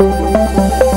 Música